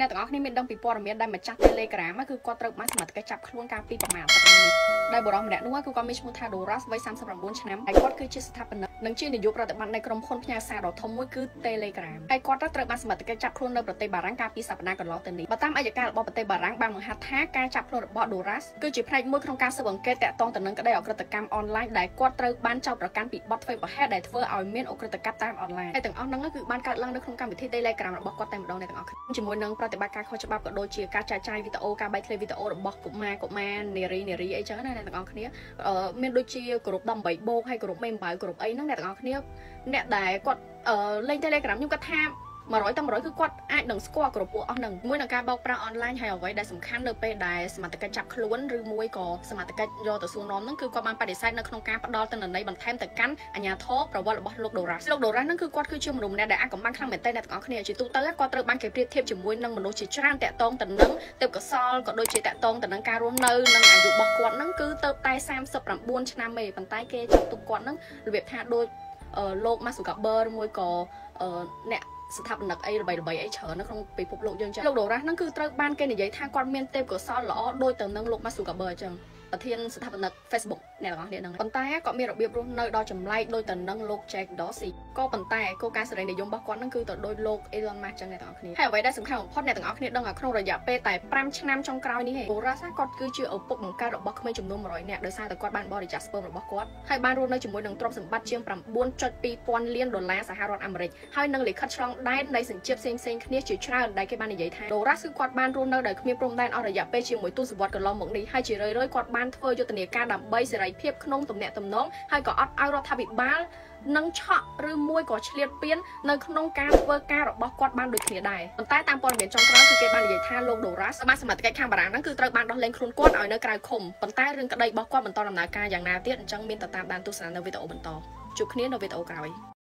អ្នកទាំងអស់គ្នាមានដឹងពីព័ត៌មានដែលម្ចាស់ Telegram គឺគាត់ត្រូវបានសមត្ថកិច្ចចាប់ខ្លួនកាលពីប្រមាណទឹកនេះដែលបរិសម្នាក់នោះគឺគាត់មានឈ្មោះថា Doras វ័យ39ឆ្នាំហើយគាត់គឺជាស្ថាបនិកនិងជានាយកប្រតិបត្តិនៃក្រុមហ៊ុនផ្ញើសារដ៏ធំមួយគឺ Telegram ហើយគាត់ត្រូវបានសមត្ថកិច្ចចាប់ខ្លួននៅប្រទេសបារាំងកាលពីសប្តាហ៍កន្លងទៅនេះបើតាមអัยការរបស់ប្រទេសបារាំងបានបង្ហាត់ថាការចាប់ខ្លួនរបស់ Doras គឺជាផ្នែកមួយក្នុងការស៊ើបអង្កេតតាក់ទងទៅនឹងក្តីអក្រិតកម្មអនឡាញដែលគាត់ត្រូវបានចោទប្រកាន់ពីបទធ្វើប្រហែសដែលធ្វើឲ្យមានអក្រិតកម្មតាមអនឡាញហើយទាំងអស់ហ្នឹងគឺបានកើតឡើងនៅក្នុងកម្មវិធី Telegram របស់គាត់តែម្ដងអ្នកទាំងអស់គ្នាជាមួយនឹងប្រតិបត្តិការខុសច្បាប់ក៏ដូចជាការចែកចាយវីដេអូការបែកធ្លាយវីដេអូរបស់កុមារកុមារនារីនារីអីចឹងណាអ្នកទាំងអស់គ្នាមានដូចជាក្រុម18បូកហើយក្រុមមេអំបៅក្រុមអីហ្នឹងអ្នកទាំងអស់គ្នាអ្នកដែលគាត់លេង Telegram ខ្ញុំគាត់ថា 100តាម100គឺគាត់អាចនឹងស្គាល់គ្រប់ពួកអស់នឹងមួយនឹងការបោកប្រាស់អនឡាញហើយអ្វីដែលសំខាន់នៅពេលដែលសមត្ថកិច្ចចាប់ខ្លួនឬមួយក៏សមត្ថកិច្ចយកទៅសួរនាំនឹងគឺគាត់បានបដិសេធនៅក្នុងការផ្ដល់ទិន្នន័យបន្ថែមទៅកាន់អាជ្ញាធរប្រវត្តិរបស់លោកដូរ៉ាសលោកដូរ៉ាសនឹងគឺគាត់គឺជាមនុស្សម្នាក់ដែលអាចកំបាំងខ្លាំងមែនទែនអ្នកទាំងអស់គ្នាជាទូទៅគាត់ត្រូវបានគេប្រៀបធៀបជាមួយនឹងមនុស្សជាច្រើនតាក់ទងទៅនឹងទេពកោសលក៏ដូចជាតាក់ទងទៅនឹងការរស់នៅនិងអាយុរបស់គាត់នឹងគឺទៅតែ39ឆ្នាំទេប៉ុន្តែគេចាត់ទុកគាត់នឹងរបៀបថាដូចលោក Mark Zuckerberg មួយក៏អ្នក ស្ថាបនិកអីល្បីល្បីអីច្រើននៅក្នុងពិភពលោកយើងចឹងលោកដូរ៉ាស់ហ្នឹងគឺត្រូវបានគេនិយាយថាគាត់មានទេពកោសល្យល្អដូចទៅនឹងលោក Mark Zuckerberg ចឹង ប្រធានស្ថាបនិក Facebook អ្នកទាំងអស់គ្នាហ្នឹងប៉ុន្តែគាត់មានរបៀបរស់នៅដ៏ចម្លែកដូចទៅនឹងលោក Jack Dorsey ក៏ប៉ុន្តែគោលការណ៍សេរីនិយមរបស់គាត់ហ្នឹងគឺទៅដូចលោក Elon Musk ចឹងអ្នកទាំងអស់គ្នាហើយអ្វីដែលសំខាន់បំផុតអ្នកទាំងអស់គ្នាដឹងថាក្នុងរយៈពេលតែ5ឆ្នាំចុងក្រោយនេះឯង Boras គាត់គឺជាឪពុកបង្កើតរបស់ក្មេងចំនួន100នាក់ដោយសារតែគាត់បានបរិច្ចាគ sperm របស់គាត់ហើយបានរស់នៅជាមួយនឹងទ្រព្យសម្បត្តិជាង9.2លានដុល្លារសហរដ្ឋអាមេរិកហើយនឹងលិខិតឆ្លងដែននៃសញ្ជាតិផ្សេងៗគ្នាជាច្រើនដែលគេបាននិយាយថា Boras គឺគាត់បានរស់នៅដោយគ្មានព្រំដែនអស់រយៈពេលជាមួយទសវត្សរ៍កន្លងមកនេះហើយជារឿយៗគាត់បានធ្វើយុទ្ធនាការដើម្បីសេរីភាពក្នុងទំនាក់ទំនងហើយក៏អត់ឲ្យរដ្ឋាភិបាលនឹងឆក់ឬមួយក៏ឆ្លៀតពៀននៅក្នុងការធ្វើការរបស់គាត់បានដូចគ្នាដែរប៉ុន្តែតាមព័ត៌មានចុងក្រោយគឺគេបាននិយាយថាលោក Doras សមាជសមត្ថកិច្ចខាងបារាំងហ្នឹងគឺត្រូវបានដោះលែងខ្លួនគាត់ឲ្យនៅក្រៅឃុំប៉ុន្តែរឿងក្តីរបស់គាត់បន្តដំណើរការយ៉ាងណាទៀតអញ្ចឹងមានតែតាមដានទស្សនានៅវីដេអូបន្តជួបគ្នានៅវីដេអូក្រោយ